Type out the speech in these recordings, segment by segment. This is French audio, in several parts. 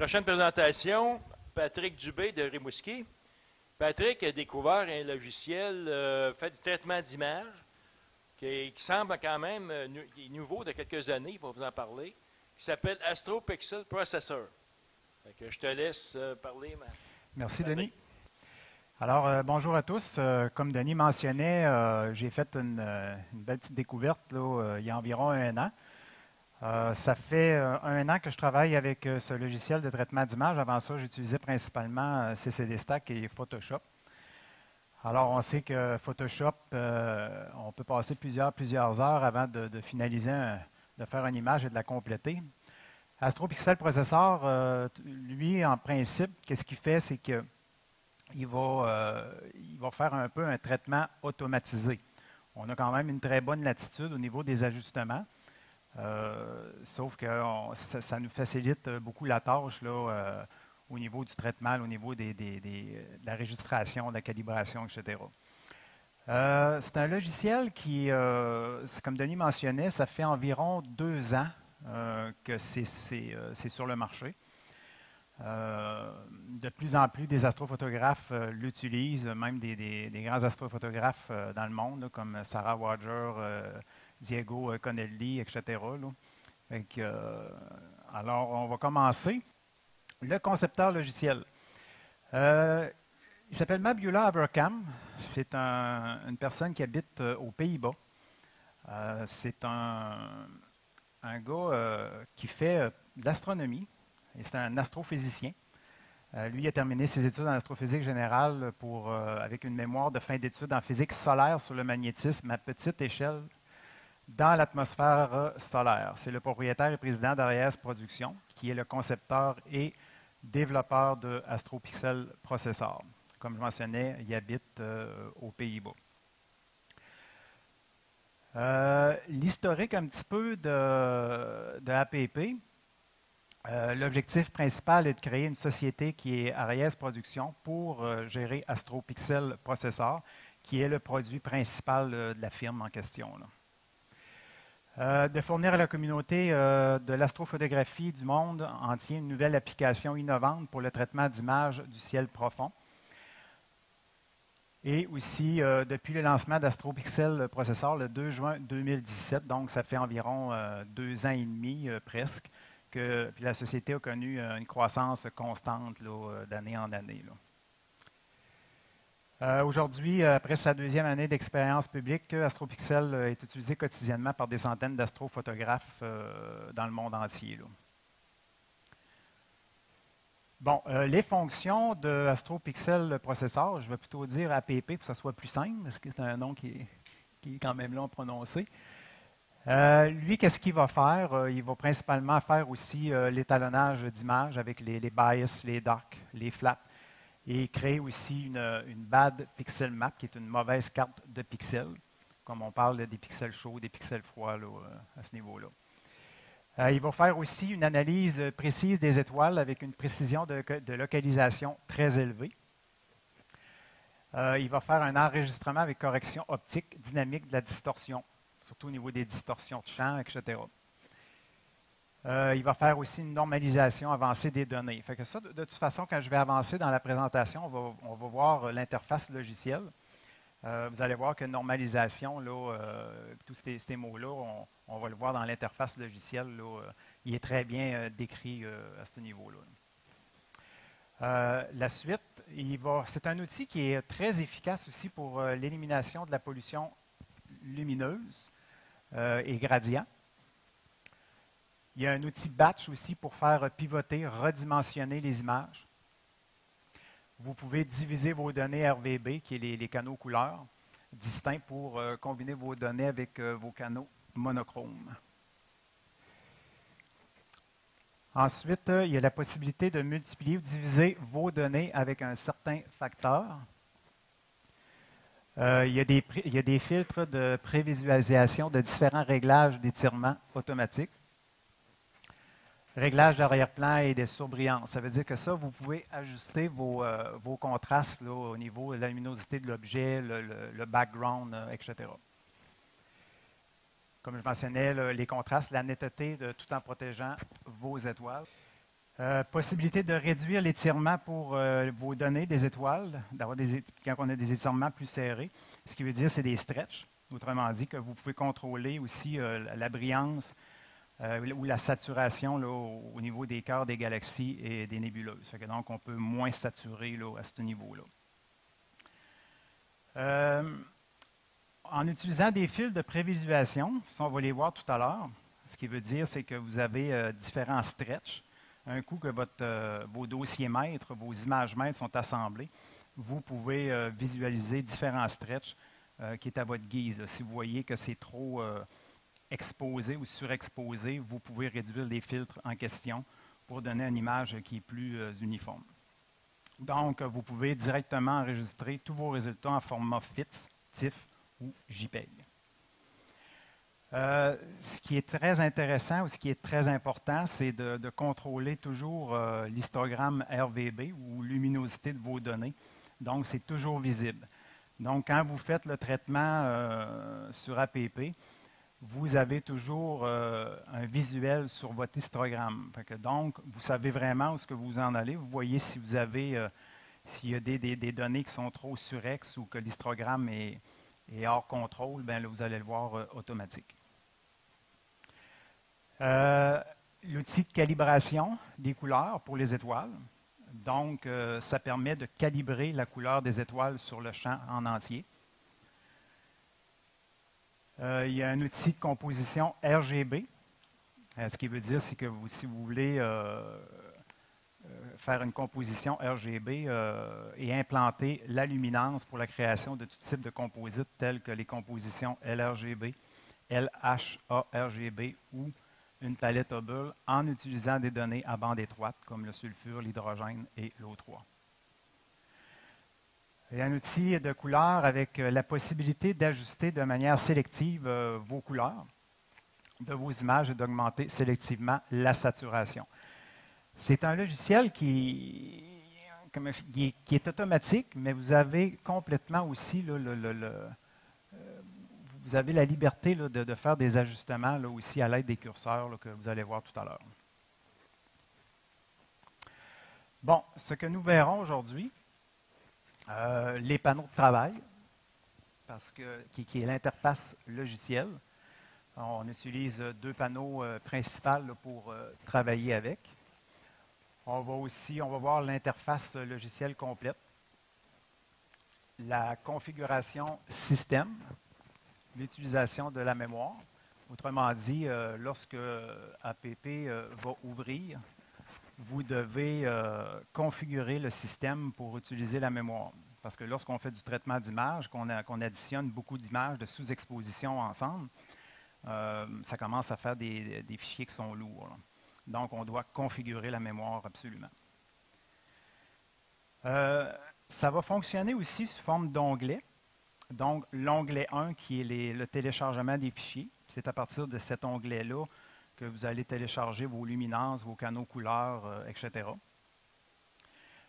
Prochaine présentation, Patrick Dubé de Rimouski. Patrick a découvert un logiciel euh, fait du traitement d'image qui, semble quand même euh, nouveau de quelques années, il va vous en parler, qui s'appelle AstroPixel Processor. je te laisse euh, parler. Merci, Denis. Alors, bonjour à tous. comme Denis mentionnait, j'ai fait une, belle petite découverte il y a environ un an. Ça fait un an que je travaille avec ce logiciel de traitement d'image. Avant ça, j'utilisais principalement CCD Stack et Photoshop. Alors, on sait que Photoshop, euh, on peut passer plusieurs, plusieurs heures avant de, finaliser, de faire une image et de la compléter. AstroPixel Processor, euh, lui, en principe, qu'est-ce qu'il fait, c'est qu'il va, euh, va faire un peu un traitement automatisé. On a quand même une très bonne latitude au niveau des ajustements, sauf que ça, nous facilite beaucoup la tâche là, au niveau du traitement, au niveau des, de la registration, de la calibration, etc. Euh, c'est un logiciel qui, euh, comme Denis mentionnait, ça fait environ deux ans euh, que c'est sur le marché. de plus en plus, des astrophotographes l'utilisent, même des, grands astrophotographes dans le monde, comme Sarah Wager, Diego Connelly, etc. alors, on va commencer le concepteur logiciel. Euh, il s'appelle Mabula Aberkam. C'est une personne qui habite euh, aux Pays-Bas. Euh, c'est un, gars qui fait de l'astronomie c'est un astrophysicien. lui a terminé ses études en astrophysique générale avec une mémoire de fin d'études en physique solaire sur le magnétisme à petite échelle dans l'atmosphère solaire. C'est le propriétaire et président d'Ariès Productions, qui est le concepteur et développeur de AstroPixel Processor. Comme je mentionnais, il habite euh, aux Pays-Bas. Euh, l'historique un petit peu de, APP. Euh, l'objectif principal est de créer une société qui est Ariès Production pour gérer AstroPixel Processor, qui est le produit principal de la firme en question. Euh, de fournir à la communauté euh, de l'astrophotographie du monde entier une nouvelle application innovante pour le traitement d'images du ciel profond. Et aussi, euh, depuis le lancement d'AstroPixel Processor le 2 juin 2017, donc ça fait environ deux ans et demi presque, que la société a connu une croissance constante d'année en année. Euh, aujourd'hui, euh, après sa deuxième année d'expérience publique, AstroPixel euh, est utilisé quotidiennement par des centaines d'astrophotographes dans le monde entier. Bon, les fonctions de AstroPixel processeur, je vais plutôt dire APP pour que ça soit plus simple, parce que c'est un nom qui est, quand même long à prononcer. lui, qu'est-ce qu'il va faire? il va principalement faire aussi l'étalonnage d'images avec les, bias, les docks, les flaps et créer aussi une, bad pixel map, qui est une mauvaise carte de pixels, comme on parle des pixels chauds, des pixels froids euh, à ce niveau-là. Euh, il va faire aussi une analyse précise des étoiles avec une précision de, localisation très élevée. Euh, il va faire un enregistrement avec correction optique dynamique de la distorsion, surtout au niveau des distorsions de champ, etc. Euh, il va faire aussi une normalisation avancée des données. De, toute façon, quand je vais avancer dans la présentation, on va, voir l'interface logicielle. Euh, vous allez voir que normalisation, euh, tous ces, mots-là, on, va le voir dans l'interface logicielle. il est très bien décrit à ce niveau-là. la suite, c'est un outil qui est très efficace aussi pour l'élimination de la pollution lumineuse et gradient. Il y a un outil batch aussi pour faire pivoter, redimensionner les images. Vous pouvez diviser vos données RVB, qui est les, canaux couleurs, distincts pour euh, combiner vos données avec euh, vos canaux monochromes. Ensuite, euh, il y a la possibilité de multiplier ou diviser vos données avec un certain facteur. il, y a des, filtres de prévisualisation de différents réglages d'étirement automatique réglage d'arrière-plan et des surbrillances. Ça veut dire que ça, vous pouvez ajuster vos, euh, contrastes au niveau de la luminosité de l'objet, le, background, euh, etc. Comme je mentionnais, les contrastes, la netteté, de, tout en protégeant vos étoiles. Euh, possibilité de réduire l'étirement pour vos données des étoiles, d'avoir des, quand on a des étirements plus serrés. Ce qui veut dire c'est des stretches, autrement dit, que vous pouvez contrôler aussi la brillance ou la saturation là, au, niveau des cœurs des galaxies et des nébuleuses. donc, on peut moins saturer là, à ce niveau-là. en utilisant des fils de prévisualisation, ça on va les voir tout à l'heure, ce qui veut dire c'est que vous avez différents stretches un coup que euh, vos dossiers maîtres, vos images maîtres sont assemblés, vous pouvez euh, visualiser différents stretches euh, qui est à votre guise. Si vous voyez que c'est trop exposé ou surexposé, vous pouvez réduire les filtres en question pour donner une image qui est plus uniforme. Donc, vous pouvez directement enregistrer tous vos résultats en format FITS, TIFF ou JPEG. Euh, ce qui est très intéressant ou ce qui est très important, c'est de, contrôler toujours euh, l'histogramme RVB ou luminosité de vos données. Donc, c'est toujours visible. Donc, quand vous faites le traitement euh, sur APP, vous avez toujours un visuel sur votre histogramme. donc, vous savez vraiment où ce que vous en allez. Vous voyez si vous avez s'il y a des, données qui sont trop surex ou que l'histogramme est, hors contrôle, bien, vous allez le voir automatique. Euh, l'outil de calibration des couleurs pour les étoiles. Donc, euh, ça permet de calibrer la couleur des étoiles sur le champ en entier. Euh, il y a un outil de composition RGB. ce qui veut dire, c'est que si vous voulez faire une composition RGB et implanter la luminance pour la création de tout type de composites tels que les compositions LRGB, LHARGB ou une palette Hubble en utilisant des données à bande étroite comme le sulfure, l'hydrogène et l'O3. Un outil de couleur avec euh, la possibilité d'ajuster de manière sélective euh, vos couleurs de vos images et d'augmenter sélectivement la saturation. C'est un logiciel qui, est automatique, mais vous avez complètement aussi le, vous avez la liberté de, faire des ajustements aussi à l'aide des curseurs que vous allez voir tout à l'heure. Bon, ce que nous verrons aujourd'hui, euh, les panneaux de travail, parce que, qui, est l'interface logicielle. On utilise deux panneaux euh, principaux pour euh, travailler avec. On va aussi, on va voir l'interface logicielle complète, la configuration système, l'utilisation de la mémoire. Autrement dit, euh, lorsque APP euh, va ouvrir, vous devez euh, configurer le système pour utiliser la mémoire. Parce que lorsqu'on fait du traitement d'images, qu'on additionne beaucoup d'images de sous-exposition ensemble, ça commence à faire des, fichiers qui sont lourds. Donc, on doit configurer la mémoire absolument. ça va fonctionner aussi sous forme d'onglets. Donc, l'onglet 1 qui est le téléchargement des fichiers, c'est à partir de cet onglet-là que vous allez télécharger vos luminances, vos canaux couleurs, euh, etc.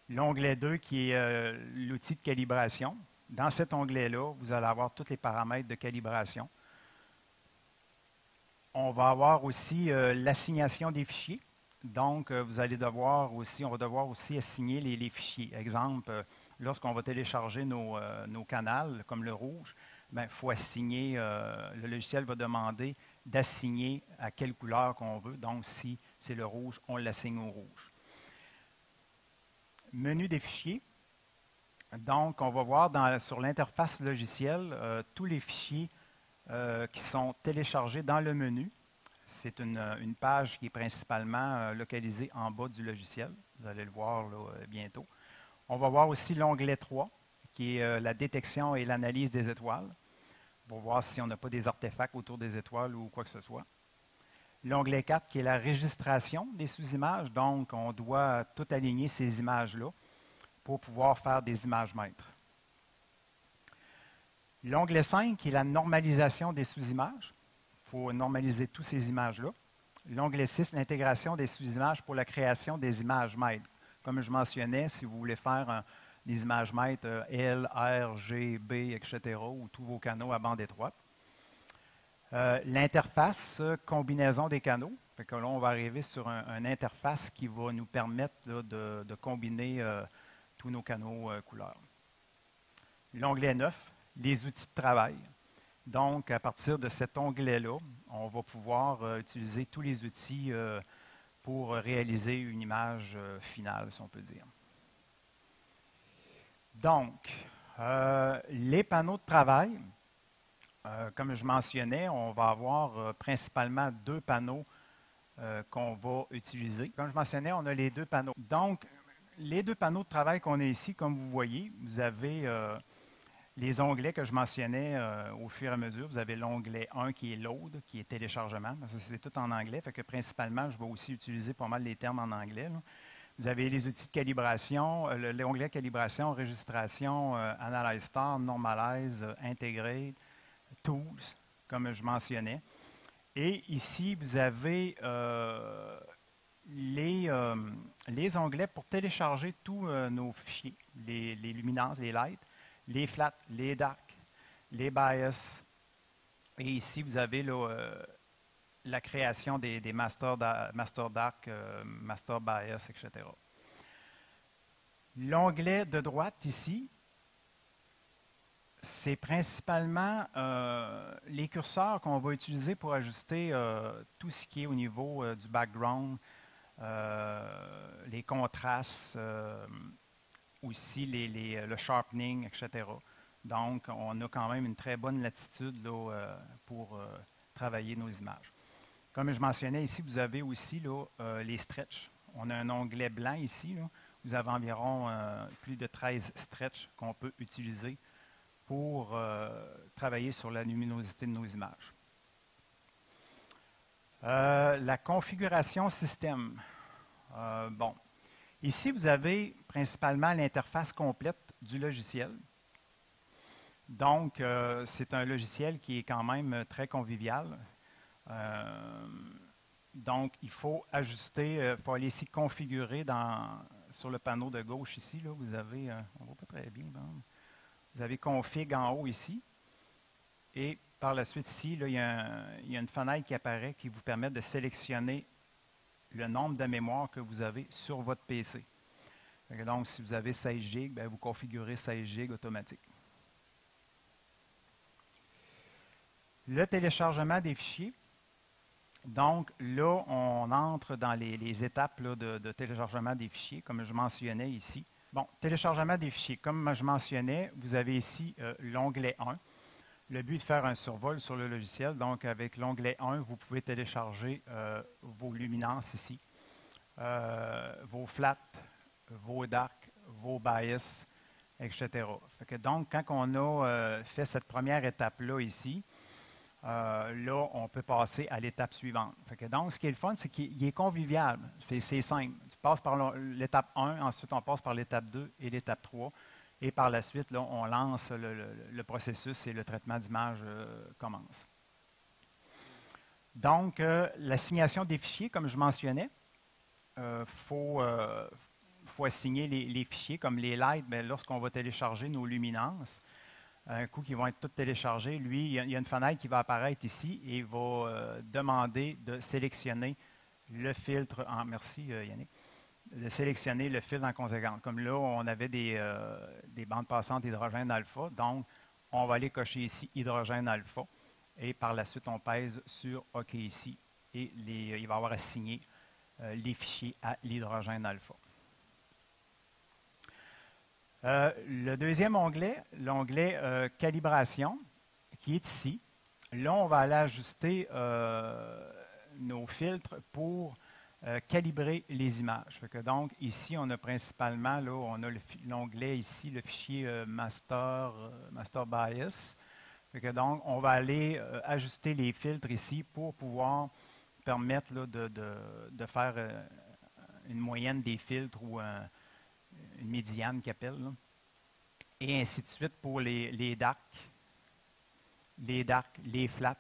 L'onglet 2 qui est euh, l'outil de calibration. Dans cet onglet-là, vous allez avoir tous les paramètres de calibration. On va avoir aussi euh, l'assignation des fichiers. Donc, vous allez devoir aussi, on va devoir aussi assigner les, fichiers. Exemple, lorsqu'on va télécharger nos, nos, canals, comme le rouge, il ben, faut assigner, le logiciel va demander d'assigner à quelle couleur qu'on veut. Donc, si c'est le rouge, on l'assigne au rouge. Menu des fichiers. Donc, on va voir sur l'interface logicielle euh, tous les fichiers qui sont téléchargés dans le menu. C'est une, une, page qui est principalement localisée en bas du logiciel. Vous allez le voir bientôt. On va voir aussi l'onglet 3, qui est euh, la détection et l'analyse des étoiles, pour voir si on n'a pas des artefacts autour des étoiles ou quoi que ce soit. L'onglet 4, qui est la registration des sous-images. Donc, on doit tout aligner ces images-là pour pouvoir faire des images maîtres. L'onglet 5, qui est la normalisation des sous-images. Il faut normaliser toutes ces images-là. L'onglet 6, l'intégration des sous-images pour la création des images maîtres. Comme je mentionnais, si vous voulez faire des images maîtres euh, L, R, G, B, etc., ou tous vos canaux à bande étroite. Euh, l'interface, combinaison des canaux. Fait là, on va arriver sur une interface qui va nous permettre de, combiner tous nos canaux couleurs. L'onglet 9, les outils de travail. Donc, à partir de cet onglet-là, on va pouvoir utiliser tous les outils pour réaliser une image finale, si on peut dire. Donc, euh, les panneaux de travail, euh, comme je mentionnais, on va avoir euh, principalement deux panneaux qu'on va utiliser. Comme je mentionnais, on a les deux panneaux. Donc, les deux panneaux de travail qu'on a ici, comme vous voyez, vous avez les onglets que je mentionnais au fur et à mesure. Vous avez l'onglet 1 qui est load, qui est téléchargement. C'est tout en anglais. Fait que principalement, je vais aussi utiliser pas mal les termes en anglais. Vous avez les outils de calibration, euh, l'onglet calibration, enregistration, euh, Analyze Star, Normalize, euh, Integrate, Tools, comme je mentionnais. Et ici, vous avez les, les, onglets pour télécharger tous nos fichiers, les, luminances, les lights, les flats, les dark, les bias. Et ici, vous avez le la création des, master, dark, euh, master bias, etc. L'onglet de droite ici, c'est principalement euh, les curseurs qu'on va utiliser pour ajuster euh, tout ce qui est au niveau du background, les contrastes, aussi le sharpening, etc. Donc, on a quand même une très bonne latitude là, pour travailler nos images. Comme je mentionnais ici, vous avez aussi euh, les stretches. On a un onglet blanc ici. Vous avez environ euh, plus de 13 stretches qu'on peut utiliser pour euh, travailler sur la luminosité de nos images. la configuration système. bon, ici, vous avez principalement l'interface complète du logiciel. Donc, c'est un logiciel qui est quand même très convivial. Euh, donc, il faut ajuster, il euh, faut aller ici configurer dans, sur le panneau de gauche ici. Là, vous avez, euh, on voit pas très bien, vous avez config en haut ici. Et par la suite, ici, là, il, y a une fenêtre qui apparaît qui vous permet de sélectionner le nombre de mémoire que vous avez sur votre PC. Donc, si vous avez 16 GB, ben, vous configurez 16 GB automatique. Le téléchargement des fichiers. Donc là, on entre dans les, étapes de, téléchargement des fichiers, comme je mentionnais ici. Bon, téléchargement des fichiers. Comme je mentionnais, vous avez ici euh, l'onglet 1. Le but de faire un survol sur le logiciel. Donc, avec l'onglet 1, vous pouvez télécharger euh, vos luminances ici, euh, vos flats, vos dark, vos bias, etc. donc, quand on a fait cette première étape-là ici, euh, là, on peut passer à l'étape suivante. donc, ce qui est le fun, c'est qu'il est convivial. C'est simple. Tu passes par l'étape 1, ensuite on passe par l'étape 2 et l'étape 3. Et par la suite, là, on lance le, processus et le traitement d'image euh, commence. Donc, euh, l'assignation des fichiers, comme je mentionnais, il faut, assigner les, fichiers comme les lights ben, lorsqu'on va télécharger nos luminances un coup qui vont être tous téléchargés, lui, il y, a, une fenêtre qui va apparaître ici et il va euh, demander de sélectionner le filtre en. Merci euh, Yannick. De sélectionner le filtre en conséquence. Comme là, on avait des, euh, des bandes passantes hydrogène alpha, donc on va aller cocher ici hydrogène alpha et par la suite, on pèse sur OK ici et il va avoir assigné les fichiers à l'hydrogène alpha. Euh, le deuxième onglet, l'onglet euh, calibration, qui est ici. Là, on va aller ajuster euh, nos filtres pour calibrer les images. donc, ici, on a principalement, là, on a l'onglet ici, le fichier master, bias. donc, on va aller ajuster les filtres ici pour pouvoir permettre de, de, faire une moyenne des filtres ou un, une médiane qui appelle. Et ainsi de suite pour les, les dark, les dark, les flat,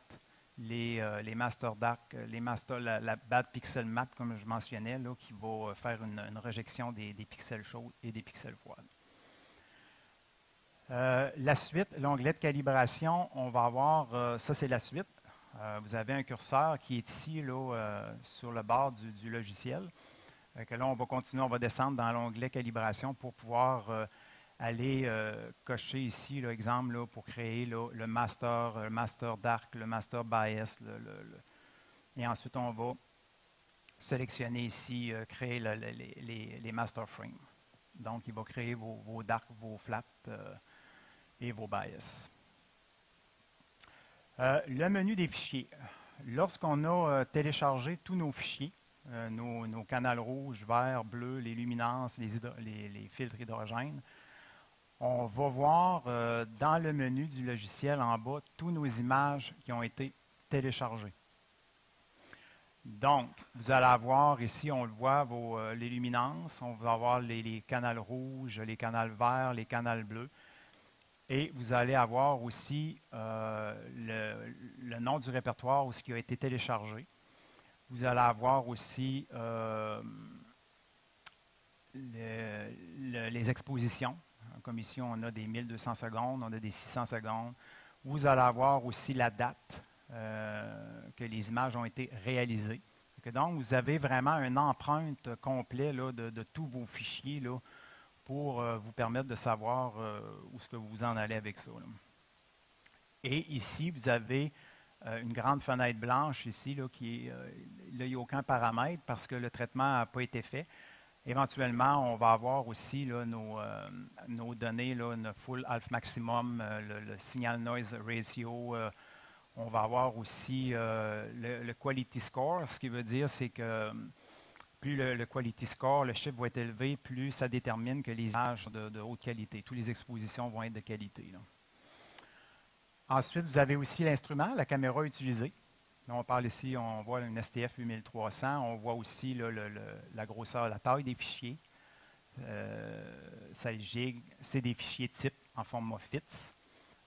les, euh, les master dark, les master, la, bad pixel map, comme je mentionnais, là, qui va euh, faire une, une rejection des, pixels chauds et des pixels froids. Euh, la suite, l'onglet de calibration, on va avoir, ça c'est la suite. vous avez un curseur qui est ici là, sur le bord du, logiciel. Là, on va continuer, on va descendre dans l'onglet calibration pour pouvoir aller cocher ici, l'exemple pour créer le master, le master dark, le master bias. et ensuite, on va sélectionner ici, créer les, master frames. Donc, il va créer vos, vos dark, vos flats et vos bias. Euh, le menu des fichiers. Lorsqu'on a euh, téléchargé tous nos fichiers, euh, nos, canals rouges, verts, bleus, les luminances, les, filtres hydrogène, on va voir dans le menu du logiciel en bas tous nos images qui ont été téléchargées. Donc, vous allez avoir ici, on le voit, les luminances, on va avoir les, canals rouges, les canals verts, les canals bleus. Et vous allez avoir aussi euh, le, nom du répertoire ou ce qui a été téléchargé. Vous allez avoir aussi euh, les expositions. Comme ici, on a des 1200 secondes, on a des 600 secondes. Vous allez avoir aussi la date euh, que les images ont été réalisées. Donc, vous avez vraiment une empreinte complète de, tous vos fichiers pour euh, vous permettre de savoir où est-ce que vous en allez avec ça. Et ici, vous avez une grande fenêtre blanche ici, là, qui il n'y a aucun paramètre parce que le traitement n'a pas été fait. Éventuellement, on va avoir aussi nos, nos, données, là, le full alpha maximum, le, signal noise ratio. on va avoir aussi le, quality score, ce qui veut dire c'est que plus le, quality score, le chiffre va être élevé, plus ça détermine que les images sont de, haute qualité. Toutes les expositions vont être de qualité. Ensuite, vous avez aussi l'instrument, la caméra utilisée. on parle ici, on voit une STF 8300. On voit aussi la grosseur, la taille des fichiers. Euh, c'est des fichiers type en format FITS.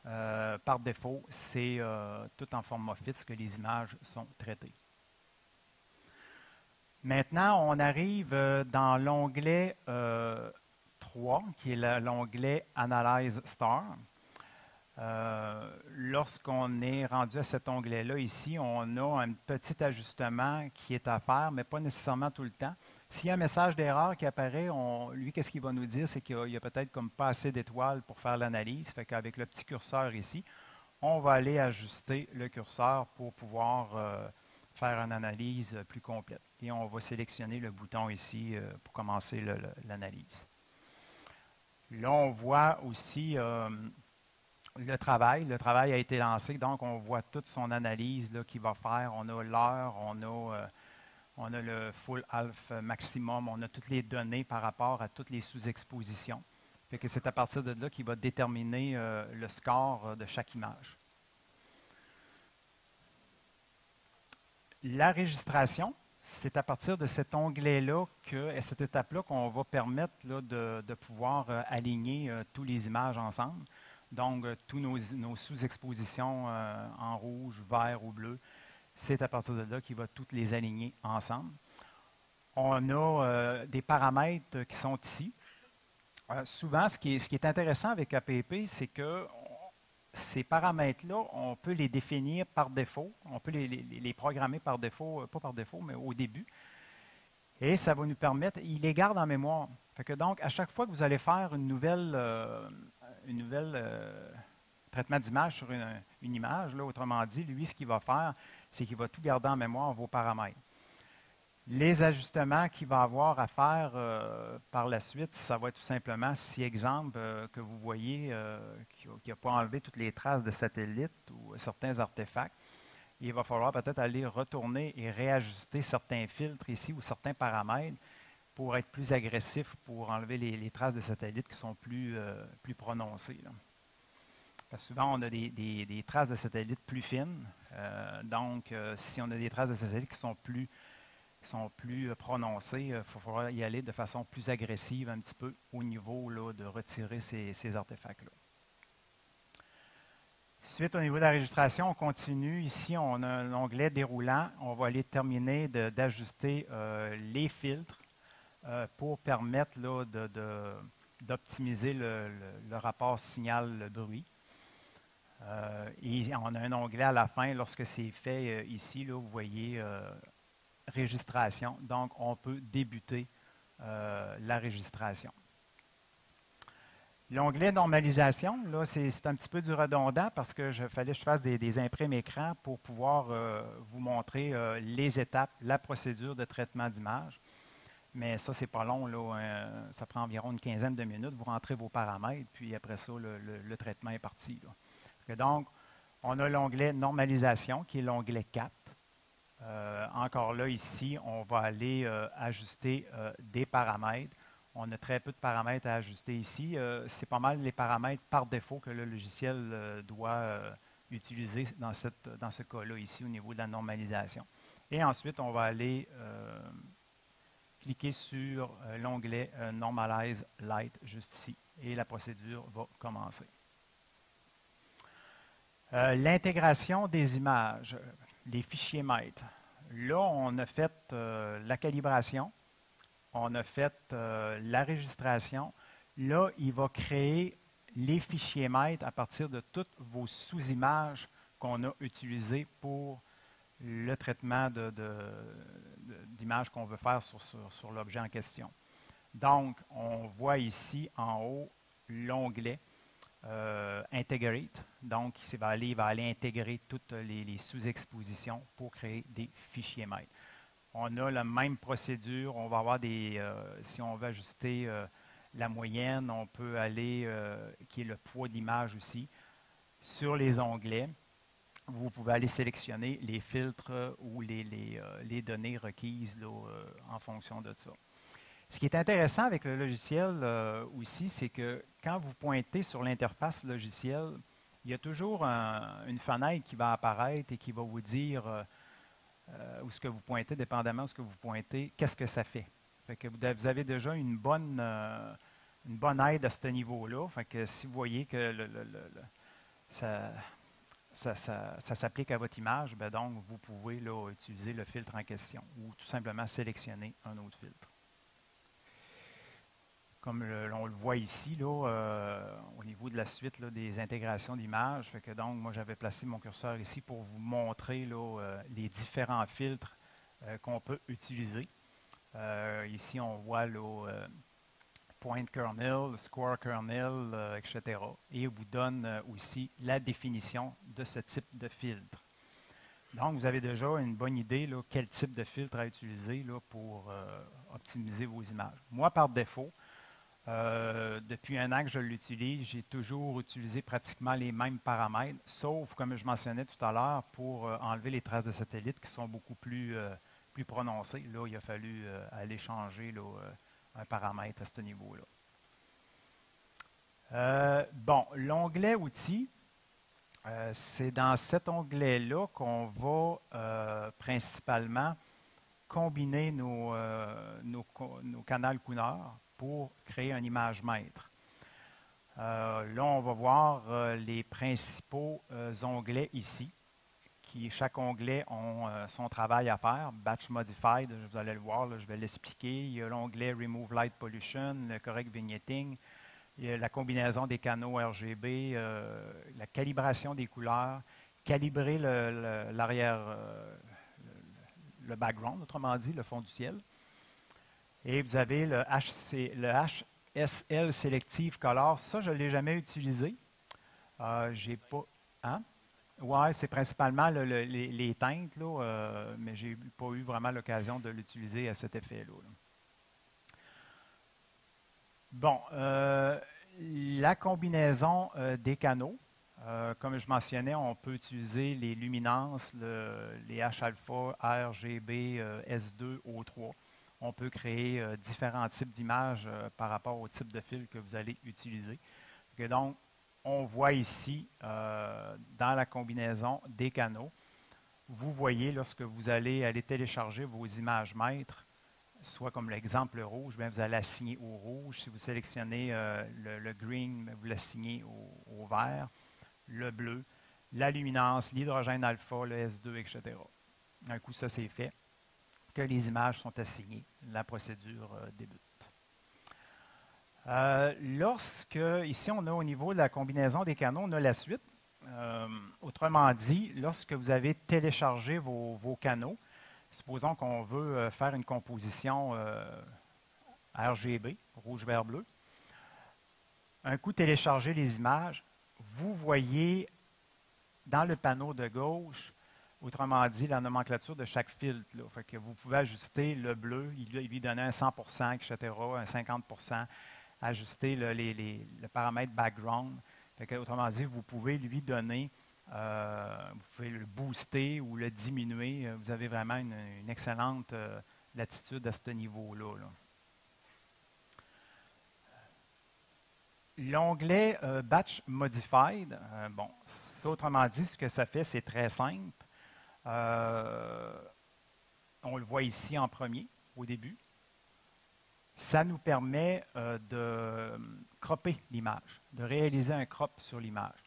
Euh, par défaut, c'est euh, tout en format FITS que les images sont traitées. Maintenant, on arrive dans l'onglet 3, euh, qui est l'onglet Analyze Star. Euh, lorsqu'on est rendu à cet onglet-là ici, on a un petit ajustement qui est à faire, mais pas nécessairement tout le temps. S'il y a un message d'erreur qui apparaît, lui, qu'est-ce qu'il va nous dire? C'est qu'il y a, peut-être comme pas assez d'étoiles pour faire l'analyse. Fait qu'avec le petit curseur ici, on va aller ajuster le curseur pour pouvoir faire une analyse plus complète. Et on va sélectionner le bouton ici euh, pour commencer l'analyse. Là, on voit aussi euh, le travail. Le travail a été lancé, donc on voit toute son analyse qu'il va faire. On a l'heure, on, a, euh, on a le full alpha maximum, on a toutes les données par rapport à toutes les sous-expositions. c'est à partir de là qu'il va déterminer le score de chaque image. La registration, c'est à partir de cet onglet-là, que, à cette étape-là, qu'on va permettre de, pouvoir euh, aligner euh, toutes les images ensemble. Donc, euh, tous nos, sous-expositions en rouge, vert ou bleu, c'est à partir de là qu'il va toutes les aligner ensemble. On a des paramètres qui sont ici. souvent, ce qui, est, intéressant avec APP, c'est que ces paramètres-là, on peut les définir par défaut. On peut les, programmer par défaut, euh, pas par défaut, mais au début. Et ça va nous permettre, il les garde en mémoire. Fait que donc, à chaque fois que vous allez faire une nouvelle, euh, une nouvelle euh, traitement d'image sur une, image, là, autrement dit, lui, ce qu'il va faire, c'est qu'il va tout garder en mémoire, vos paramètres. Les ajustements qu'il va avoir à faire euh, par la suite, ça va être tout simplement, si exemple euh, que vous voyez euh, qu'il n'a pas enlevé toutes les traces de satellite ou certains artefacts, il va falloir peut-être aller retourner et réajuster certains filtres ici ou certains paramètres pour être plus agressif, pour enlever les, traces de satellite qui sont plus, plus prononcées. Parce que souvent, on a des, des, traces de satellite plus fines. donc, si on a des traces de satellite qui sont plus sont plus euh, prononcés, il euh, faudra y aller de façon plus agressive un petit peu au niveau là, de retirer ces, artefacts-là. Suite au niveau de la registration, on continue. Ici, on a un onglet déroulant. On va aller terminer d'ajuster euh, les filtres pour permettre d'optimiser le, rapport signal-bruit. et on a un onglet à la fin lorsque c'est fait ici. Là, vous voyez registration. Donc, on peut débuter la registration. L'onglet normalisation, là, c'est un petit peu du redondant parce que je fallait que je fasse des, des imprimes pour pouvoir euh, vous montrer euh, les étapes, la procédure de traitement d'image. Mais ça, c'est pas long. Là, euh, ça prend environ une quinzaine de minutes. Vous rentrez vos paramètres, puis après ça, le, traitement est parti. donc, on a l'onglet normalisation qui est l'onglet 4. encore là, ici, on va aller ajuster des paramètres. On a très peu de paramètres à ajuster ici. Euh, c'est pas mal les paramètres par défaut que le logiciel euh, doit euh, utiliser dans, dans ce cas-là ici au niveau de la normalisation. Et ensuite, on va aller cliquer sur l'onglet Normalize Light juste ici et la procédure va commencer. L'intégration des images, les fichiers maîtres. Là, on a fait la calibration on a fait euh, la registration. Là, il va créer les fichiers maîtres à partir de toutes vos sous-images qu'on a utilisées pour le traitement d'images qu'on veut faire sur, l'objet en question. Donc, on voit ici en haut l'onglet euh, Integrate. Donc, il va, aller, intégrer toutes les sous-expositions pour créer des fichiers maîtres on a la même procédure. On va avoir des, euh, si on veut ajuster euh, la moyenne, on peut aller, qui est le poids d'image aussi, sur les onglets. Vous pouvez aller sélectionner les filtres ou les, les, données requises en fonction de ça. Ce qui est intéressant avec le logiciel aussi, c'est que quand vous pointez sur l'interface logicielle, il y a toujours une fenêtre qui va apparaître et qui va vous dire euh, ou ce que vous pointez, dépendamment de ce que vous pointez, qu'est-ce que ça fait. que vous avez déjà une bonne, euh, une bonne aide à ce niveau-là. si vous voyez que ça, s'applique à votre image, ben donc vous pouvez utiliser le filtre en question ou tout simplement sélectionner un autre filtre comme on le voit ici, là, euh, au niveau de la suite des intégrations d'images. donc, moi, j'avais placé mon curseur ici pour vous montrer euh, les différents filtres euh, qu'on peut utiliser. ici, on voit le point kernel, square kernel, etc. Et vous donne aussi la définition de ce type de filtre. Donc, vous avez déjà une bonne idée quel type de filtre à utiliser pour optimiser vos images. Moi, par défaut, euh, depuis un an que je l'utilise, j'ai toujours utilisé pratiquement les mêmes paramètres, sauf, comme je mentionnais tout à l'heure, pour euh, enlever les traces de satellite qui sont beaucoup plus, euh, plus prononcées. Là, il a fallu aller changer un paramètre à ce niveau-là. bon, l'onglet outils, c'est dans cet onglet-là qu'on va principalement combiner nos, nos, nos pour créer une image maître. Euh, là, on va voir euh, les principaux euh, onglets ici, chaque onglet a son travail à faire. Batch Modified, vous allez le voir, je vais l'expliquer. Il y a l'onglet Remove Light Pollution, le Correct Vignetting, la combinaison des canaux RGB, la calibration des couleurs, calibrer l'arrière, le background, autrement dit, le fond du ciel. Et vous avez le, HSL Selective Color. Ça, je ne l'ai jamais utilisé. Euh, j'ai pas. Hein? Oui, c'est principalement les, teintes, là, euh, mais je n'ai pas eu vraiment l'occasion de l'utiliser à cet effet-là. Bon, euh, la combinaison des canaux. comme je mentionnais, on peut utiliser les luminances, les H-alpha, RGB, S2, O3 on peut créer euh, différents types d'images euh, par rapport au type de fil que vous allez utiliser. donc, on voit ici, euh, dans la combinaison des canaux, vous voyez lorsque vous allez aller télécharger vos images maîtres, soit comme l'exemple rouge, bien, vous allez assigner au rouge. Si vous sélectionnez le, green, vous l'assignez au, au, vert, le bleu, la luminance, l'hydrogène alpha, le S2, etc. Un coup, ça c'est fait que les images sont assignées. La procédure euh, débute. Euh, lorsque, ici, on a au niveau de la combinaison des canaux, on a la suite. autrement dit, lorsque vous avez téléchargé vos, canaux, supposons qu'on veut faire une composition RGB, rouge, vert, bleu, un coup télécharger les images, vous voyez dans le panneau de gauche, autrement dit, la nomenclature de chaque filtre. vous pouvez ajuster le bleu, il lui donner un 100% etc., un 50 ajuster le, le paramètre background. autrement dit, vous pouvez lui donner, euh, vous pouvez le booster ou le diminuer. Vous avez vraiment une, excellente euh, latitude à ce niveau-là. là L'onglet euh, Batch Modified, bon, autrement dit, ce que ça fait, c'est très simple. On le voit ici en premier, au début. Ça nous permet de cropper l'image, de réaliser un crop sur l'image.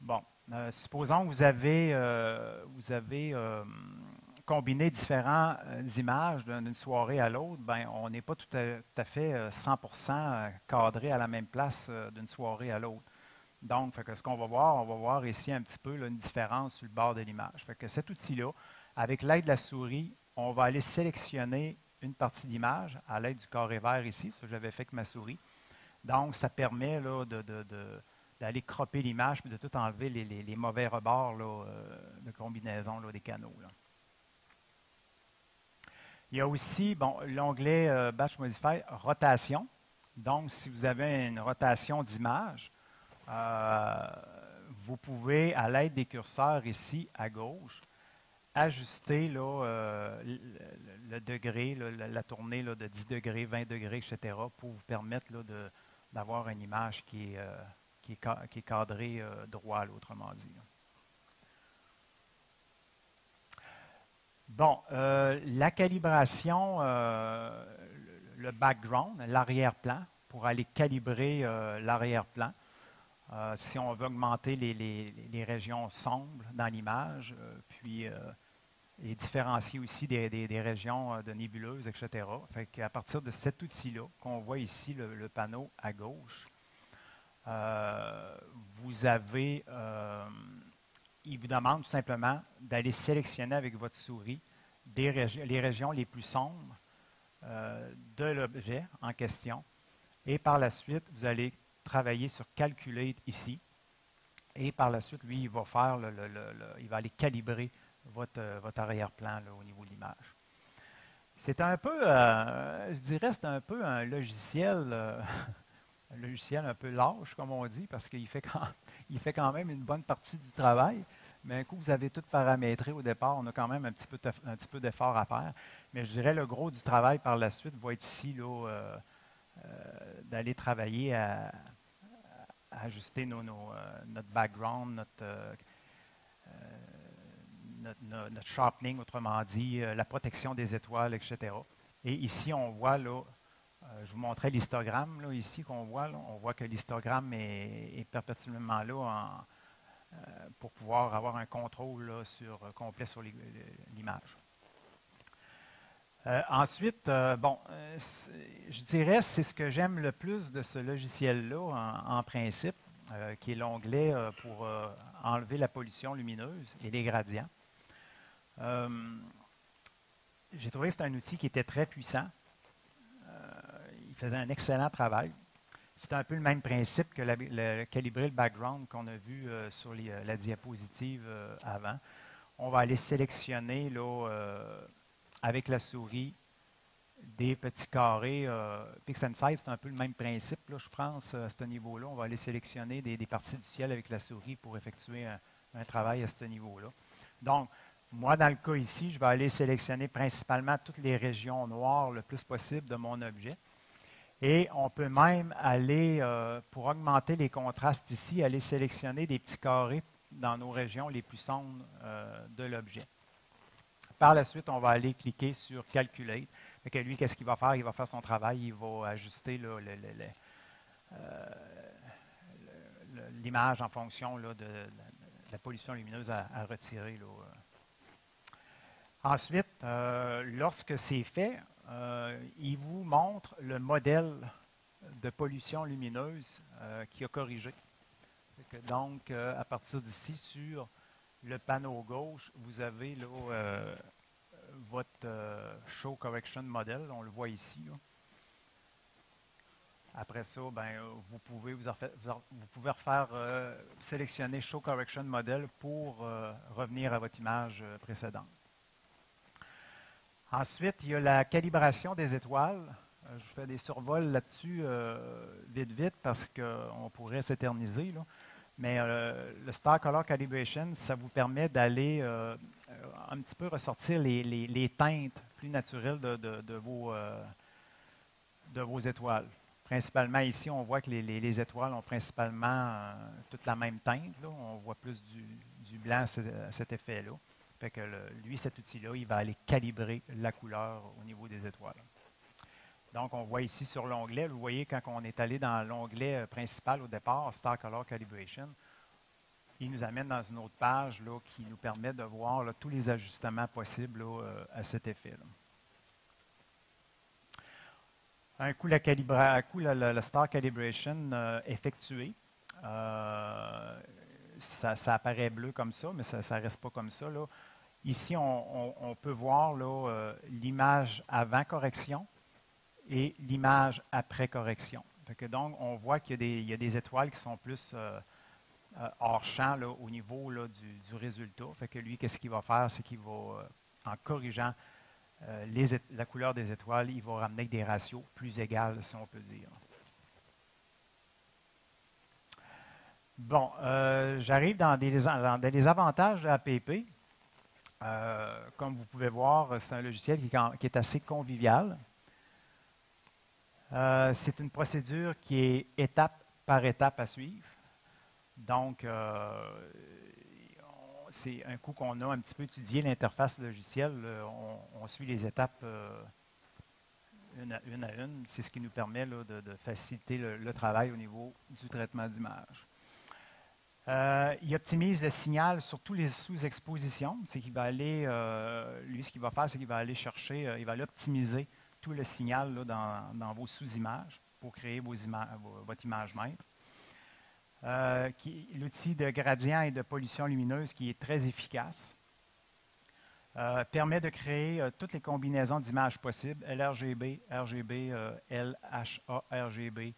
Bon, supposons que vous avez, avez combiner différentes euh, images d'une soirée à l'autre, ben, on n'est pas tout à, fait 100% euh, euh, cadré à la même place d'une soirée à l'autre. Donc, ce qu'on va voir, on va voir ici un petit peu une différence sur le bord de l'image. que cet outil-là, avec l'aide de la souris, on va aller sélectionner une partie d'image à l'aide du carré vert ici, ce que j'avais fait avec ma souris. Donc, ça permet d'aller cropper l'image et de tout enlever les, mauvais rebords de combinaison des canaux. Il y a aussi bon, l'onglet euh, Batch Modify Rotation. Donc, si vous avez une rotation d'image, euh, vous pouvez, à l'aide des curseurs ici à gauche, ajuster euh, le, degré, la, tournée de 10 degrés, 20 degrés, etc., pour vous permettre d'avoir une image qui est, qui est, cadrée droit, autrement dit. Bon, euh, la calibration, euh, le background, l'arrière-plan, pour aller calibrer euh, l'arrière-plan. si on veut augmenter les, régions sombres dans l'image, puis et différencier aussi des, régions de nébuleuses, etc. Fait qu'à partir de cet outil-là, qu'on voit ici le, panneau à gauche, vous avez il vous demande tout simplement d'aller sélectionner avec votre souris les régions les plus sombres euh, de l'objet en question. Et par la suite, vous allez travailler sur Calculate ici. Et par la suite, lui, il va faire le, il va aller calibrer votre, votre arrière-plan au niveau de l'image. C'est un peu, euh, je dirais, c'est un peu un logiciel, euh, un logiciel un peu lâche, comme on dit, parce qu'il fait quand, il fait quand même une bonne partie du travail. Mais un coup, vous avez tout paramétré au départ, on a quand même un petit peu, d'effort à faire. Mais je dirais le gros du travail par la suite va être ici, euh, euh, d'aller travailler à, ajuster euh, notre background, notre, notre, sharpening, autrement dit, la protection des étoiles, etc. Et ici, on voit là, je vous montrais l'histogramme là, ici qu'on voit. on voit que l'histogramme est, perpétuellement là euh, pour pouvoir avoir un contrôle euh, complet sur l'image. Euh, ensuite, bon, je dirais c'est ce que j'aime le plus de ce logiciel-là en, principe, qui est l'onglet pour enlever la pollution lumineuse et les gradients. J'ai trouvé que c'était un outil qui était très puissant. il faisait un excellent travail. C'est un peu le même principe que la, calibrer le background qu'on a vu euh, sur euh, la diapositive euh, avant. On va aller sélectionner là, avec la souris des petits carrés. Pix and Size, c'est un peu le même principe, là, je pense, à ce niveau-là. On va aller sélectionner des, parties du ciel avec la souris pour effectuer un, travail à ce niveau-là. Donc, moi, dans le cas ici, je vais aller sélectionner principalement toutes les régions noires le plus possible de mon objet. Et on peut même aller, euh, pour augmenter les contrastes ici, aller sélectionner des petits carrés dans nos régions les plus sombres euh, de l'objet. Par la suite, on va aller cliquer sur Calculate. que lui, qu'est-ce qu'il va faire? Il va faire son travail, il va ajuster euh, l'image en fonction de, la pollution lumineuse à retirer. Ensuite, lorsque c'est fait, euh, il vous montre le modèle de pollution lumineuse euh, qui a corrigé. donc, à partir d'ici, sur le panneau gauche, vous avez votre Show Correction Model. On le voit ici. Après ça, ben, vous, pouvez vous pouvez refaire sélectionner Show Correction Model pour revenir à votre image précédente. Ensuite, il y a la calibration des étoiles. Euh, je fais des survols là-dessus euh, vite, vite, parce qu'on pourrait s'éterniser. Mais euh, le Star Color Calibration, ça vous permet d'aller un petit peu ressortir les, teintes plus naturelles de, vos, étoiles. Principalement ici, on voit que les, étoiles ont principalement toute la même teinte. On voit plus du, blanc à cet effet-là que lui, cet outil-là, il va aller calibrer la couleur au niveau des étoiles. Donc, on voit ici sur l'onglet, vous voyez quand on est allé dans l'onglet euh, principal au départ, Star Color Calibration, il nous amène dans une autre page là, qui nous permet de voir tous les ajustements possibles euh, à cet effet. Un coup, la, calibra, coup la, Star Calibration euh, effectué, ça, apparaît bleu comme ça, mais ça ne reste pas comme ça. Là. Ici, on, peut voir euh, l'image avant correction et l'image après correction. donc, on voit qu'il y, a des étoiles qui sont plus euh, euh, hors champ au niveau du, résultat. Fait que lui, qu'est-ce qu'il va faire? C'est qu'il va, en corrigeant la couleur des étoiles, il va ramener des ratios plus égales, si on peut dire. Bon, j'arrive dans, dans, des avantages de l'APP. Euh, comme vous pouvez voir, c'est un logiciel qui, est assez convivial. Euh, c'est une procédure qui est étape par étape à suivre. Donc, euh, c'est un coup qu'on a un petit peu étudié l'interface logicielle. On, suit les étapes une, à une. C'est ce qui nous permet de, faciliter le, travail au niveau du traitement d'image. Euh, il optimise le signal sur tous les sous-expositions. C'est qu'il va aller, euh, lui, ce qu'il va faire, c'est qu'il va aller chercher, euh, il va optimiser tout le signal dans, vos sous-images pour créer vos votre image maître. L'outil de gradient et de pollution lumineuse qui est très efficace. permet de créer toutes les combinaisons d'images possibles, LRGB, RGB, LHA, RGB,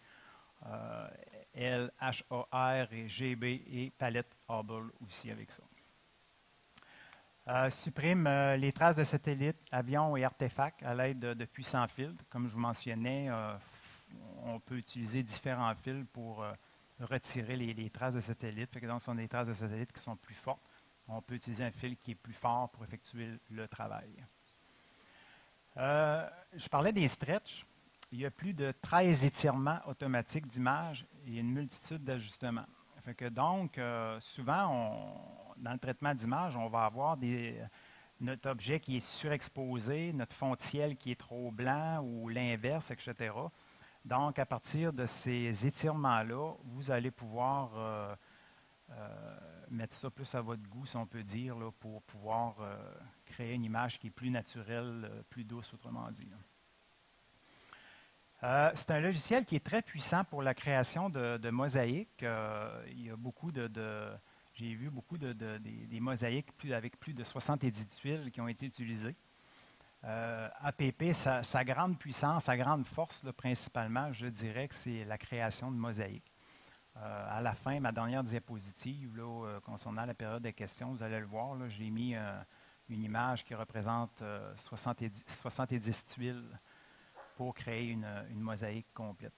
L, H, A, R et G, B et palette Hubble aussi avec ça. Euh, supprime euh, les traces de satellites, avions et artefacts à l'aide de, puissants filtres. Comme je vous mentionnais, euh, on peut utiliser différents filtres pour retirer les, traces de satellites. donc, ce sont des traces de satellites qui sont plus fortes. On peut utiliser un filtre qui est plus fort pour effectuer le travail. je parlais des stretches il y a plus de 13 étirements automatiques d'images et une multitude d'ajustements. donc, euh, souvent, dans le traitement d'image, on va avoir notre objet qui est surexposé, notre fond de ciel qui est trop blanc ou l'inverse, etc. Donc, à partir de ces étirements-là, vous allez pouvoir euh, euh, mettre ça plus à votre goût, si on peut dire, pour pouvoir créer une image qui est plus naturelle, plus douce, autrement dit. Euh, c'est un logiciel qui est très puissant pour la création de, mosaïques. Euh, il y a beaucoup de, j'ai vu beaucoup de, des, mosaïques avec plus de 70 tuiles qui ont été utilisées. Euh, APP, sa, grande puissance, sa grande force, principalement, je dirais que c'est la création de mosaïques. à la fin, ma dernière diapositive, concernant la période des questions, vous allez le voir, j'ai mis une image qui représente 70, 70 tuiles pour créer une, mosaïque complète.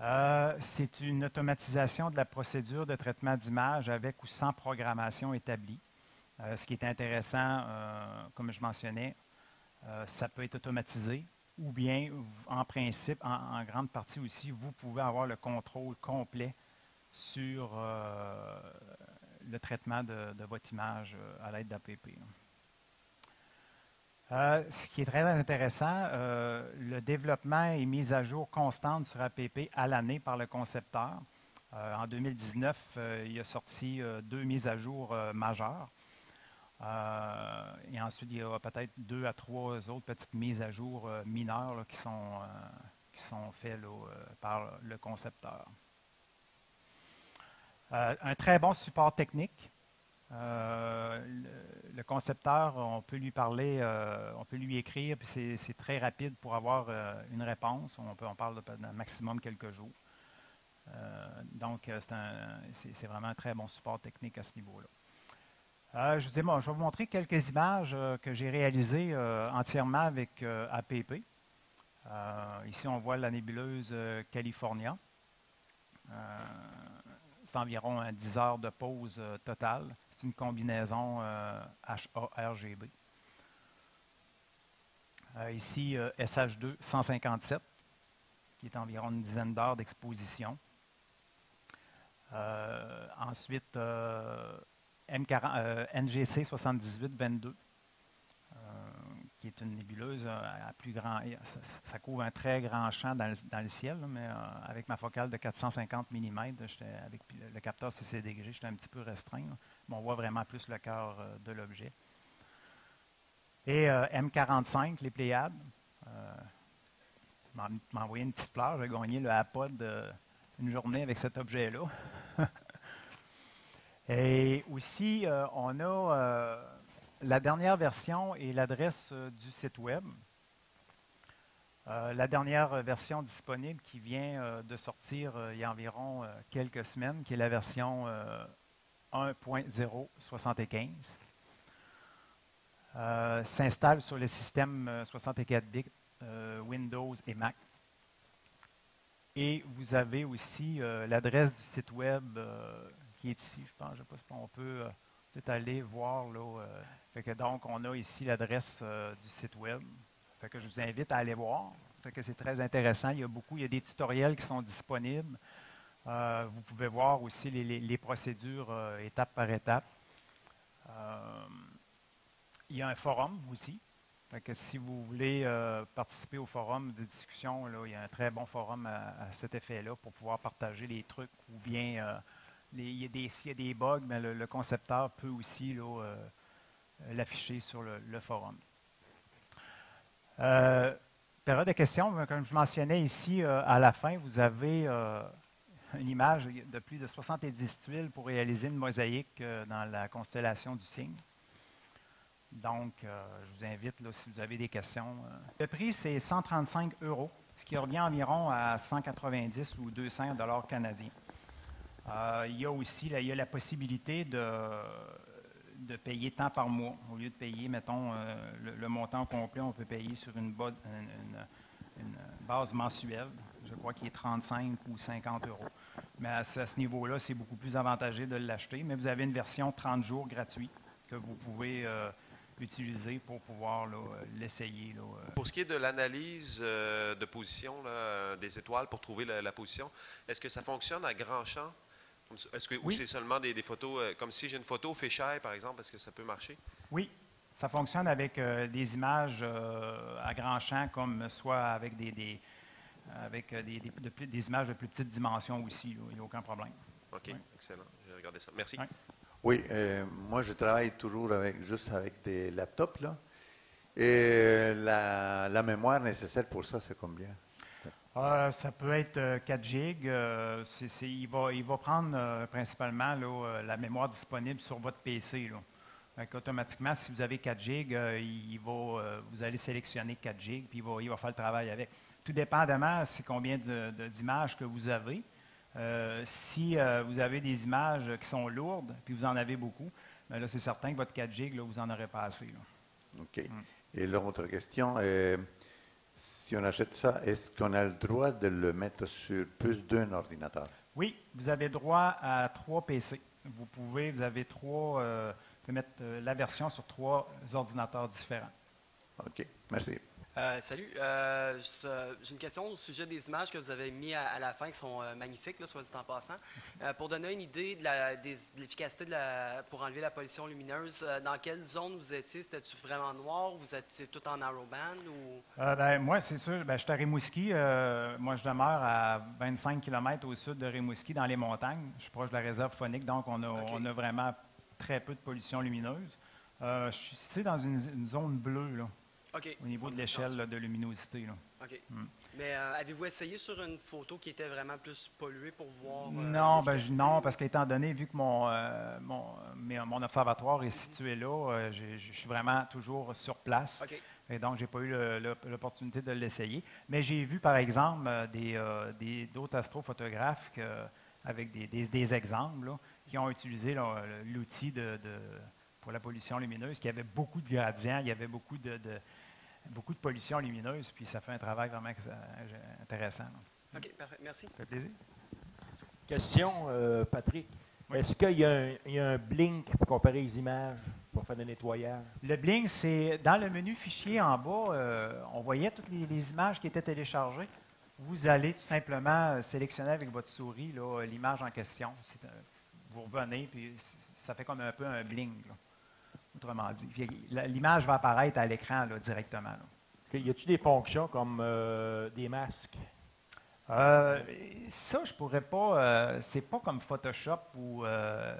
Euh, c'est une automatisation de la procédure de traitement d'image avec ou sans programmation établie. Euh, ce qui est intéressant, euh, comme je mentionnais, ça peut être automatisé ou bien, en principe, en, grande partie aussi, vous pouvez avoir le contrôle complet sur le traitement de, de, votre image à l'aide d'APP. Euh, ce qui est très intéressant, euh, le développement et mise à jour constante sur APP à l'année par le concepteur. Euh, en 2019, il a sorti deux mises à jour majeures. et ensuite, il y aura peut-être deux à trois autres petites mises à jour mineures qui, sont, qui sont faites par le concepteur. un très bon support technique. Le, concepteur, on peut lui parler, on peut lui écrire, puis c'est très rapide pour avoir une réponse. On, peut, on parle d'un maximum quelques jours. donc, c'est vraiment un très bon support technique à ce niveau-là. Euh, je, vais vous montrer quelques images euh, que j'ai réalisées euh, entièrement avec APP. ici, on voit la nébuleuse California. c'est environ 10 heures de pause totale. Une combinaison HA-RGB. ici, SH2 157, qui est environ une dizaine d'heures d'exposition. ensuite, NGC 7822, qui est une nébuleuse euh, à plus grand. Ça, couvre un très grand champ dans le, ciel, mais euh, avec ma focale de 450 mm, avec le capteur CCDG, j'étais un petit peu restreint. On voit vraiment plus le cœur euh, de l'objet. Et M45, les Pléiades. m'a envoyé une petite fleur, j'ai gagné le APOD une journée avec cet objet-là. Et aussi, euh, on a euh, la dernière version et l'adresse euh, du site Web. la dernière version disponible qui vient de sortir il y a environ quelques semaines, qui est la version 1.075. s'installe sur le système 64 bits Windows et Mac. Et vous avez aussi l'adresse du site web qui est ici, je pense. Je sais pas si on peut euh, peut-être aller voir. Là, euh. que donc, on a ici l'adresse euh, du site web. Fait que je vous invite à aller voir. Fait que c'est très intéressant. Il y a beaucoup, il y a des tutoriels qui sont disponibles. Vous pouvez voir aussi les, procédures étape par étape. il y a un forum aussi. Si vous voulez participer au forum de discussion, là, il y a un très bon forum à, cet effet-là pour pouvoir partager les trucs ou bien il, y a des, bugs, mais le, concepteur peut aussi euh, l'afficher sur le, forum. Euh, période de questions, comme je mentionnais ici euh, à la fin, vous avez une image de plus de 70 tuiles pour réaliser une mosaïque dans la constellation du cygne. Donc, je vous invite, si vous avez des questions. Le prix, c'est 135 euros, ce qui revient environ à 190 ou 200 dollars canadiens. Euh, il y a aussi il y a la possibilité de, de payer tant par mois. Au lieu de payer, mettons, euh, le, montant complet, on peut payer sur une, base mensuelle. Je crois qu'il est 35 ou 50 euros. Mais à ce, niveau-là, c'est beaucoup plus avantageux de l'acheter. Mais vous avez une version 30 jours gratuite que vous pouvez euh, utiliser pour pouvoir l'essayer. Pour ce qui est de l'analyse de position des étoiles pour trouver la, la position, est-ce que ça fonctionne à grand champ? Est-ce que oui. c'est seulement des, photos, euh, comme si j'ai une photo fichière, par exemple, est-ce que ça peut marcher? Oui, ça fonctionne avec euh, des images euh, à grand champ, comme soit avec des, avec des, images de plus petite dimension aussi. Il n'y a aucun problème. OK, excellent. Je vais regarder ça. Merci. Oui, moi, je travaille toujours avec, juste avec des laptops. Là. Et la, la mémoire nécessaire pour ça, c'est combien? Euh, ça peut être 4 euh, gigs. Euh, il, va, il va prendre principalement la mémoire disponible sur votre PC. automatiquement, si vous avez 4 gigs, il va, vous allez sélectionner 4 gigs, puis il va, il va faire le travail avec. Tout dépendamment c'est combien d'images que vous avez. si vous avez des images qui sont lourdes, puis vous en avez beaucoup, bien là, c'est certain que votre 4 gigs, là, vous en aurez pas assez. OK. Mm. Et l'autre question, est si on achète ça, est-ce qu'on a le droit de le mettre sur plus d'un ordinateur? Oui, vous avez droit à trois PC. Vous pouvez, vous avez trois, euh, mettre euh, la version sur trois ordinateurs différents. OK, merci. Euh, salut. Euh, euh, j'ai une question au sujet des images que vous avez mis à, la fin, qui sont magnifiques, là, soit dit en passant. pour donner une idée de, l'efficacité pour enlever la pollution lumineuse, dans quelle zone vous étiez? C'était-tu vraiment noir? Vous étiez tout en narrowband? Ou... Ben, moi, c'est sûr. Ben, je suis à Rimouski. moi, je demeure à 25 km au sud de Rimouski, dans les montagnes. Je suis proche de la réserve phonique, donc on a, on a vraiment très peu de pollution lumineuse. je suis ici dans une, une zone bleue. Là au niveau de l'échelle de luminosité. OK. Hmm. Mais euh, avez-vous essayé sur une photo qui était vraiment plus polluée pour voir? euh, Non, ben, non, parce qu'étant donné, vu que mon, euh, mon, mais, mon observatoire est situé là, je suis vraiment toujours sur place. Et donc, je n'ai pas eu l'opportunité de l'essayer. Mais j'ai vu, par exemple, euh, des, des- d'autres astrophotographes que- avec des, des- des exemples là, qui ont utilisé l'outil de, de- pour la pollution lumineuse, qui avait beaucoup de gradients, il y avait beaucoup de, de- beaucoup de pollution lumineuse, puis ça fait un travail vraiment intéressant. OK, parfait. Merci. Ça fait plaisir. Question, euh, Patrick. Est-ce qu'il y, a un- il y a un blink pour comparer les images, pour faire des nettoyages? Le Blink, c'est dans le menu fichier en bas, euh, on voyait toutes les, les images qui étaient téléchargées. Vous allez tout simplement euh, sélectionner avec votre souris l'image en question. Vous revenez, puis ça fait comme un peu un bling, là, autrement dit. L'image va apparaître à l'écran directement. là. Y a-t-il des fonctions comme euh, des masques? Euh, ça, je pourrais pas. euh, c'est pas comme Photoshop ou euh,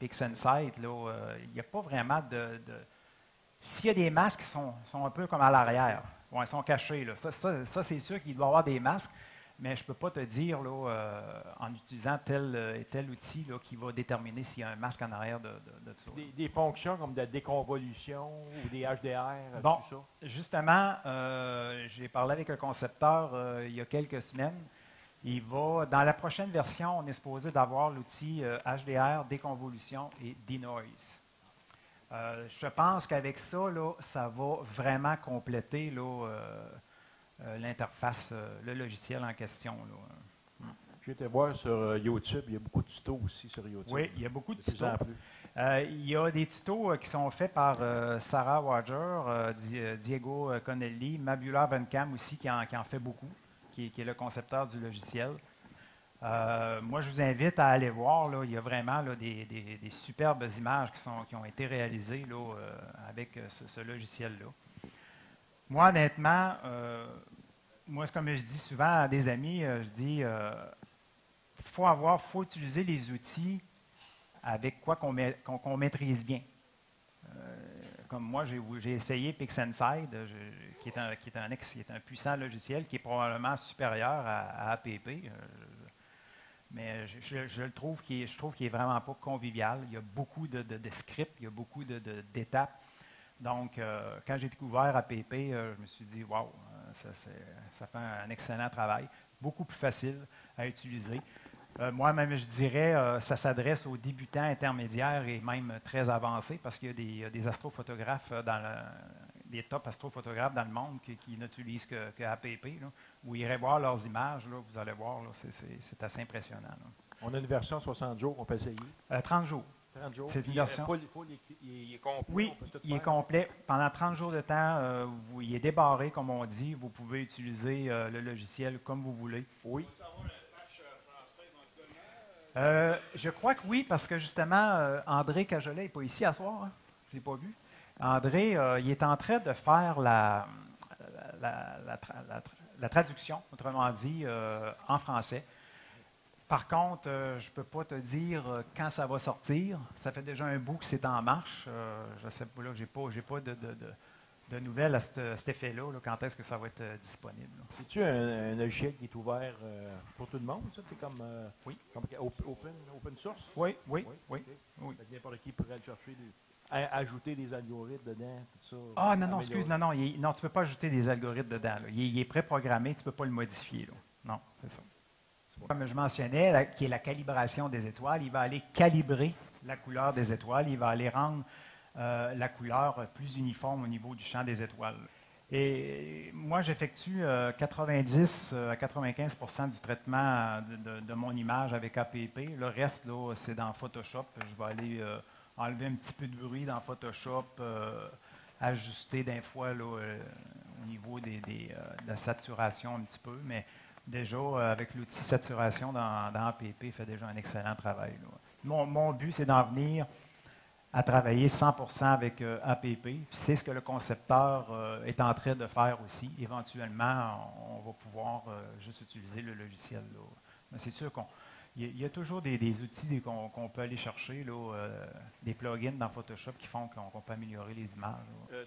PixInsight. euh, Il n'y a pas vraiment de. de- S'il y a des masques qui sont, sont un peu comme à l'arrière, ouais, ils sont cachés. Là. Ça, ça- ça, c'est sûr qu'il doit y avoir des masques, mais je ne peux pas te dire là, euh, en utilisant tel euh, et tel outil là, qui va déterminer s'il y a un masque en arrière de, de- de ça. Des, des fonctions comme de la déconvolution ou des HDR? Bon. tout ça? Justement, euh, j'ai parlé avec un concepteur euh, il y a quelques semaines. Il va, dans la prochaine version, on est supposé d'avoir l'outil HDR, déconvolution et denoise. Je pense qu'avec ça, là, ça va vraiment compléter là, l'interface, euh, le logiciel en question. là. J'ai été voir sur euh, YouTube, il y a beaucoup de tutos aussi sur YouTube. Oui, il y a beaucoup de tutos. plus. Euh, il y a des tutos euh, qui sont faits par euh, Sarah Wager, euh, Di- euh, Diego euh, Connelly, Mabula Vencam aussi, qui en, qui en fait beaucoup, qui, est- qui est le concepteur du logiciel. Euh, moi, je vous invite à aller voir. là, il y a vraiment là, des, des- des superbes images qui, sont, qui ont été réalisées là, euh, avec euh, ce, ce logiciel-là. Moi, honnêtement, euh, moi, comme je dis souvent à des amis, euh, je dis, il faut avoir, faut utiliser les outils avec quoi qu'on ma- qu'on- qu'on maîtrise bien. Euh, comme moi, j'ai essayé PixInsight, je- qui, est un, qui, est un qui puissant logiciel qui est probablement supérieur à, à APP. euh, mais je, le trouve trouve qu'il est vraiment pas convivial. Il y a beaucoup de, scripts, il y a beaucoup d'étapes. Donc, euh, quand j'ai découvert APP, euh, je me suis dit, waouh, ça, fait un excellent travail, beaucoup plus facile à utiliser. Euh, Moi-même, je dirais, euh, ça s'adresse aux débutants intermédiaires et même très avancés parce qu'il y a des, astrophotographes, euh, dans le- des top astrophotographes dans le monde qui, qui n'utilisent que, que APP. Là. Vous irez voir leurs images, là, vous allez voir, c'est- assez impressionnant. là. On a une version 60 jours qu'on peut essayer. Euh, 30 jours. 30 jours. C'est une Puis, version. euh, full- full écrit- il, est- complet. Oui, il est complet. Pendant 30 jours de temps, euh, vous- il est débarré, comme on dit. Vous pouvez utiliser euh, le logiciel comme vous voulez. Oui. Euh, je crois que oui, parce que justement, André Cajolet n'est pas ici à soir. hein. Je ne l'ai pas vu. André, il est en train de faire la, la, la tra- la tra- la traduction, autrement dit, en français. Par contre, euh, je ne peux pas te dire euh, quand ça va sortir. Ça fait déjà un bout que c'est en marche. Euh, je ne sais pas, là, je n'ai pas, j'ai pas de, de- de- de nouvelles à, cet- effet-là, là, quand est-ce que ça va être disponible. C'est-tu un, un logiciel qui est ouvert pour tout le monde? C'est comme, Oui. comme op- open, open source? Oui, oui, oui. oui. Fait que N'importe qui pourrait le chercher, des- ajouter des algorithmes dedans, tout ça. Ah non, non, améliorer. excuse, non, non, il non, tu ne peux pas ajouter des algorithmes dedans. là. Il, est, il est préprogrammé, tu ne peux pas le modifier. là. Non, c'est ça. Comme je mentionnais, qui est la calibration des étoiles, il va aller calibrer la couleur des étoiles, il va aller rendre euh, la couleur plus uniforme au niveau du champ des étoiles. Et moi, j'effectue euh, 90 à 95% du traitement de, mon image avec APP. Le reste, c'est dans Photoshop. Je vais aller euh, enlever un petit peu de bruit dans Photoshop, euh, ajuster d'un fois euh, au niveau des, des, euh, de la saturation un petit peu. Mais déjà, euh, avec l'outil saturation dans, dans il fait déjà un excellent travail. Mon, but, c'est d'en venir à travailler 100% avec euh, APP. C'est ce que le concepteur euh, est en train de faire aussi. Éventuellement, on, va pouvoir euh, juste utiliser le logiciel. Mais c'est sûr qu'on Il y, a, toujours des, outils qu'on peut aller chercher, là, euh, des plugins dans Photoshop qui font qu'on peut améliorer les images. Euh,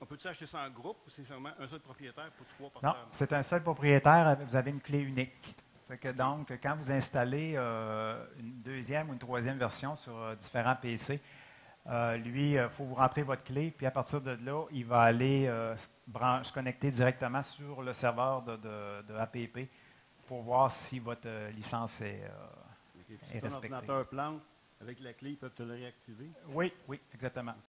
on peut-tu acheter ça en groupe ou c'est seulement un seul propriétaire pour trois porteurs? Non, c'est un seul propriétaire, vous avez une clé unique. que donc, quand vous installez euh, une deuxième ou une troisième version sur différents PC, lui, il faut vous rentrer votre clé, puis à partir de là, il va aller se connecter directement sur le serveur de, de APP pour voir si votre euh, licence est, euh, est si ton ordinateur plante, avec la clé, ils peuvent te le réactiver? Oui, oui, exactement.